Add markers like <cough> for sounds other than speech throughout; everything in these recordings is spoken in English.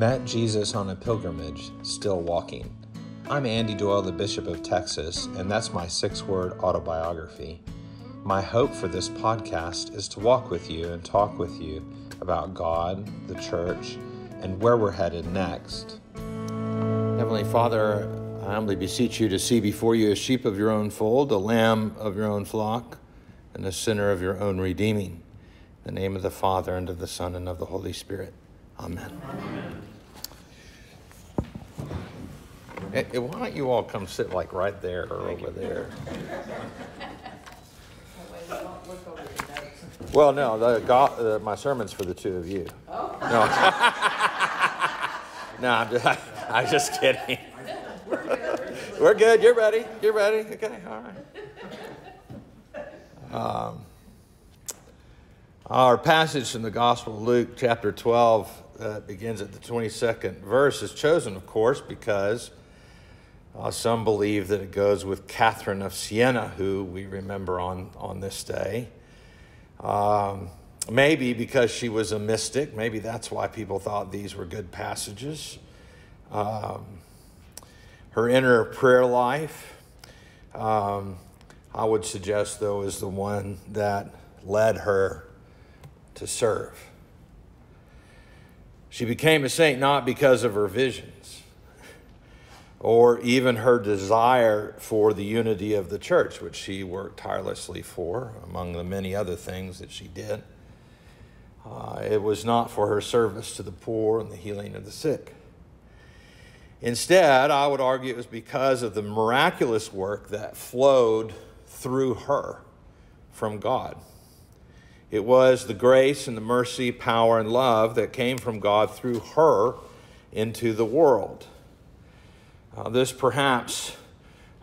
Met Jesus on a pilgrimage, still walking. I'm Andy Doyle, the Bishop of Texas, and that's my six word autobiography. My hope for this podcast is to walk with you and talk with you about God, the church, and where we're headed next. Heavenly Father, I humbly beseech you to see before you a sheep of your own fold, a lamb of your own flock, and a sinner of your own redeeming. In the name of the Father, and of the Son, and of the Holy Spirit. Amen. Amen. Hey, why don't you all come sit like right there or over there? <laughs> Well, no, the, God, uh, my sermon's for the two of you. Oh. No, <laughs> no I'm, just, <laughs> I'm just kidding. We're good. You're ready. You're ready. Okay. All right. Um, our passage in the Gospel of Luke, chapter 12, uh, begins at the 22nd verse, is chosen, of course, because uh, some believe that it goes with Catherine of Siena, who we remember on, on this day. Um, maybe because she was a mystic, maybe that's why people thought these were good passages. Um, her inner prayer life, um, I would suggest, though, is the one that led her to serve. She became a saint not because of her visions or even her desire for the unity of the church, which she worked tirelessly for, among the many other things that she did. Uh, it was not for her service to the poor and the healing of the sick. Instead, I would argue it was because of the miraculous work that flowed through her from God. It was the grace and the mercy, power, and love that came from God through her into the world. Uh, this perhaps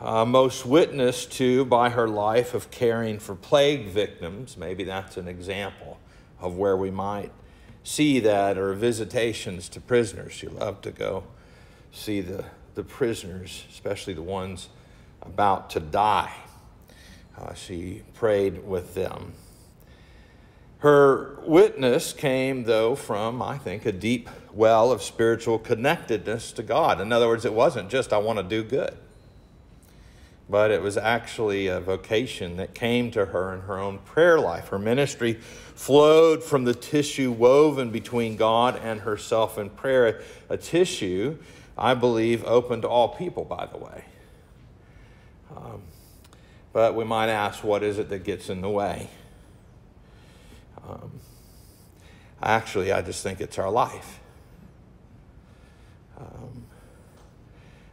uh, most witnessed to by her life of caring for plague victims. Maybe that's an example of where we might see that, or visitations to prisoners. She loved to go see the, the prisoners, especially the ones about to die. Uh, she prayed with them. Her witness came, though, from, I think, a deep well of spiritual connectedness to God. In other words, it wasn't just, I want to do good, but it was actually a vocation that came to her in her own prayer life. Her ministry flowed from the tissue woven between God and herself in prayer, a tissue, I believe, open to all people, by the way. Um, but we might ask, what is it that gets in the way? Um, actually, I just think it's our life. Um,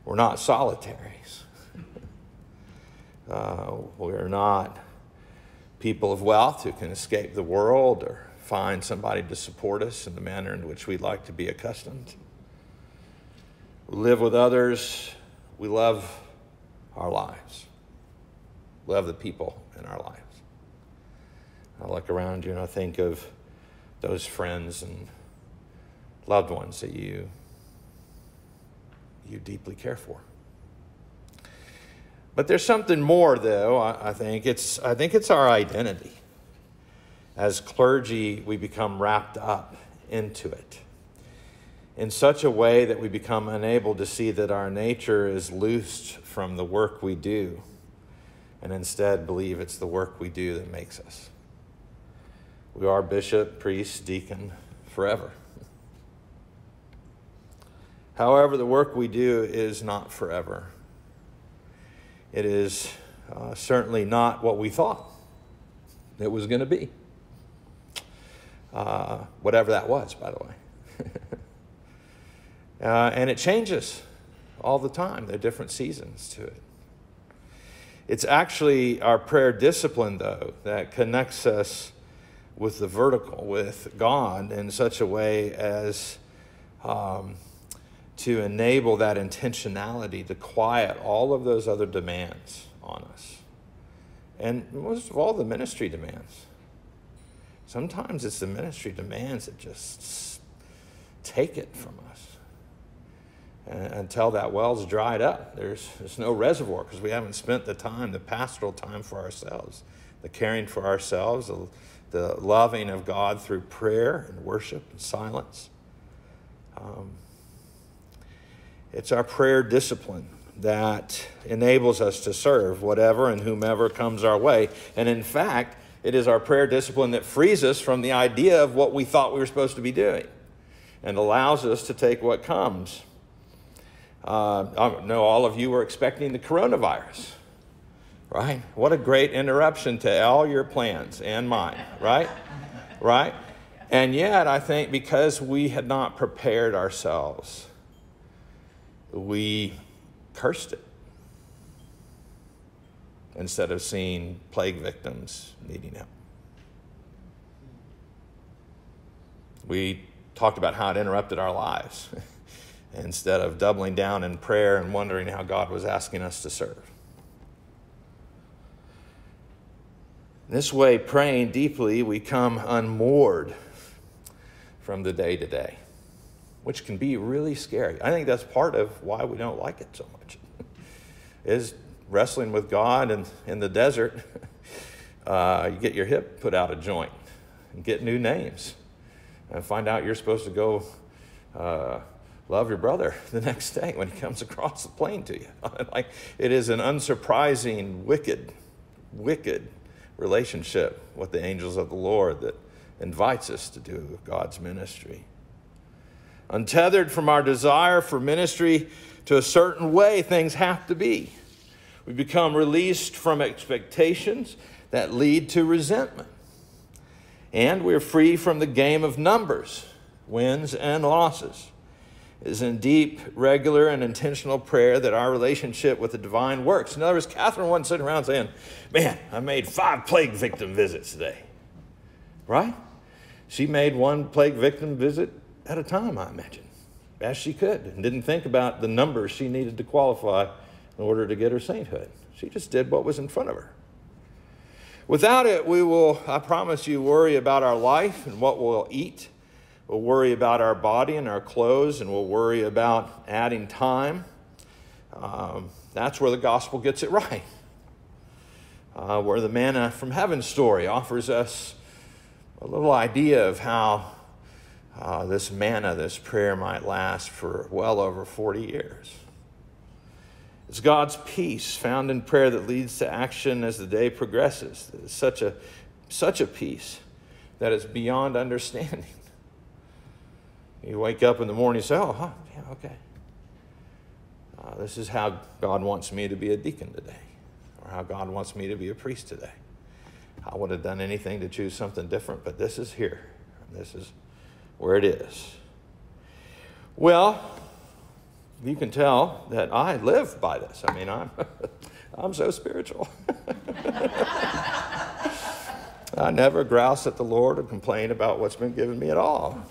we're not solitaries. uh, we're not people of wealth who can escape the world or find somebody to support us in the manner in which we'd like to be accustomed. Live with others. We love our lives, love the people in our lives. I look around you and I think of those friends and loved ones that you you deeply care for. But there's something more, though. I, I think it's I think it's our identity. As clergy, we become wrapped up into it in such a way that we become unable to see that our nature is loosed from the work we do, and instead believe it's the work we do that makes us. We are bishop, priest, deacon forever. However, the work we do is not forever. It is uh, certainly not what we thought it was going to be. Uh, whatever that was, by the way. <laughs> uh, and it changes all the time. There are different seasons to it. It's actually our prayer discipline, though, that connects us with the vertical, with God, in such a way as um, to enable that intentionality to quiet all of those other demands on us. And most of all, the ministry demands. Sometimes it's the ministry demands that just take it from us. And until that well's dried up, there's, there's no reservoir because we haven't spent the time, the pastoral time for ourselves, the caring for ourselves, the the loving of God through prayer and worship and silence. Um, It's our prayer discipline that enables us to serve whatever and whomever comes our way. And in fact, it is our prayer discipline that frees us from the idea of what we thought we were supposed to be doing and allows us to take what comes. Uh, I know all of you were expecting the coronavirus, right? What a great interruption to all your plans and mine, right? right? And yet, I think because we had not prepared ourselves, we cursed it instead of seeing plague victims needing help. We talked about how it interrupted our lives <laughs> instead of doubling down in prayer and wondering how God was asking us to serve. This way, praying deeply, we come unmoored from the day to day, which can be really scary. I think that's part of why we don't like it so much. <laughs> is wrestling with God in, in the desert, <laughs> uh, you get your hip put out of joint and get new names and find out you're supposed to go uh, love your brother <laughs> the next day when he comes across the plain to you. like it is an unsurprising, wicked, wicked relationship with the angels of the Lord that invites us to do God's ministry. Untethered from our desire for ministry to a certain way, things have to be. We become released from expectations that lead to resentment. And we're free from the game of numbers, wins and losses. It is in deep, regular, and intentional prayer that our relationship with the divine works. In other words, Catherine wasn't sitting around saying, Man, I made five plague victim visits today. Right? She made one plague victim visit at a time, I imagine, as she could, and didn't think about the numbers she needed to qualify in order to get her sainthood. She just did what was in front of her. Without it, we will, I promise you, worry about our life and what we'll eat. We'll worry about our body and our clothes, and we'll worry about adding time. Um, that's where the gospel gets it right. Uh, where the manna from heaven story offers us a little idea of how uh, this manna, this prayer, might last for well over 40 years. It's God's peace found in prayer that leads to action as the day progresses. It's such a, such a peace that is beyond understanding. <laughs> You wake up in the morning and say, oh, huh, yeah, okay. Uh, this is how God wants me to be a deacon today, or how God wants me to be a priest today. I would have done anything to choose something different, but this is here. This is where it is. Well, you can tell that I live by this. I mean, I'm, <laughs> I'm so spiritual. <laughs> I never grouse at the Lord or complain about what's been given me at all.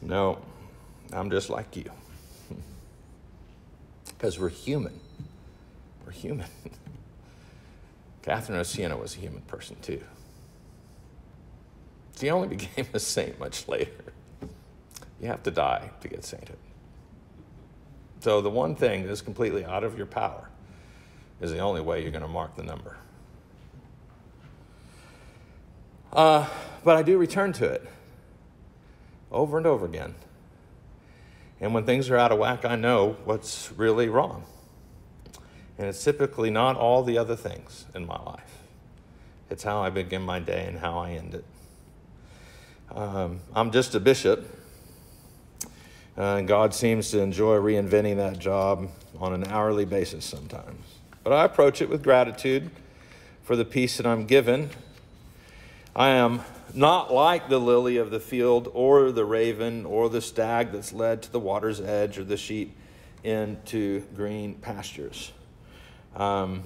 No, I'm just like you. <laughs> Because we're human. We're human. Catherine of was a human person too. She only <laughs> became a saint much later. You have to die to get sainthood. So the one thing that's completely out of your power is the only way you're going to mark the number. Uh, but I do return to it over and over again. And when things are out of whack, I know what's really wrong. And it's typically not all the other things in my life. It's how I begin my day and how I end it. Um, I'm just a bishop, uh, and God seems to enjoy reinventing that job on an hourly basis sometimes. But I approach it with gratitude for the peace that I'm given. I am not like the lily of the field or the raven or the stag that's led to the water's edge or the sheep into green pastures. Um,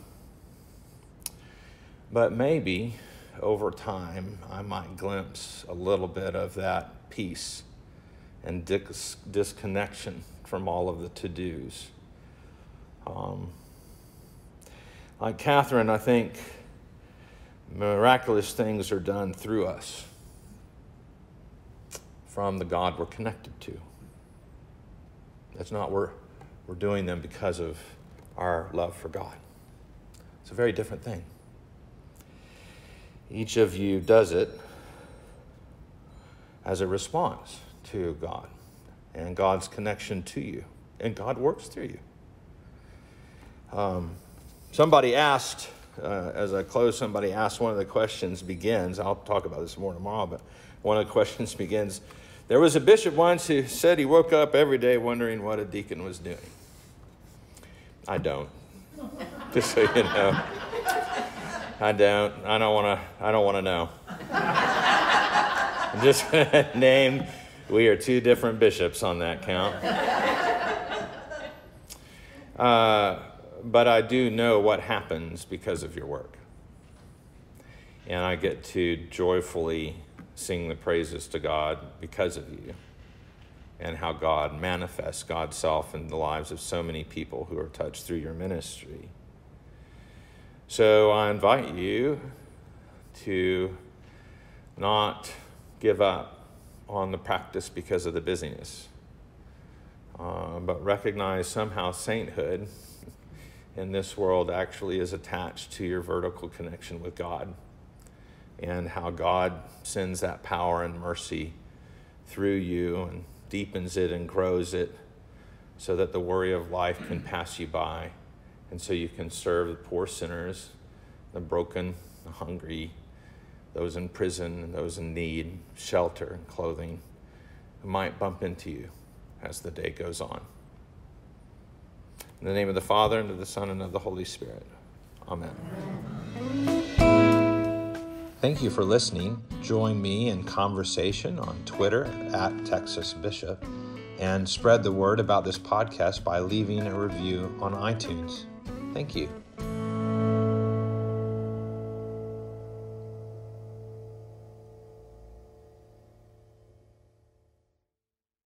but maybe over time I might glimpse a little bit of that peace and dis- disconnection from all of the to dos. Um, like Catherine, I think miraculous things are done through us from the God we're connected to. That's not we're, we're doing them because of our love for God. It's a very different thing. Each of you does it as a response to God and God's connection to you. And God works through you. Um, somebody asked, uh, as I close, somebody asked, one of the questions begins, I'll talk about this more tomorrow, but one of the <laughs> questions begins There was a bishop once who said he woke up every day wondering what a deacon was doing. I don't. <laughs> Just so you know. I don't. I don't want to. I don't want to know. I'm just <laughs> gonna name. We are two different bishops on that count. Uh, but I do know what happens because of your work. And I get to joyfully sing the praises to God because of you and how God manifests God's self in the lives of so many people who are touched through your ministry. So I invite you to not give up on the practice because of the busyness, uh, but recognize somehow sainthood in this world actually is attached to your vertical connection with God and how God sends that power and mercy through you and deepens it and grows it so that the worry of life can pass you by and so you can serve the poor sinners, the broken, the hungry, those in prison, and those in need, shelter and clothing who might bump into you as the day goes on. In the name of the Father, and of the Son, and of the Holy Spirit. Amen. Thank you for listening. Join me in conversation on Twitter at Texas Bishop and spread the word about this podcast by leaving a review on iTunes. Thank you.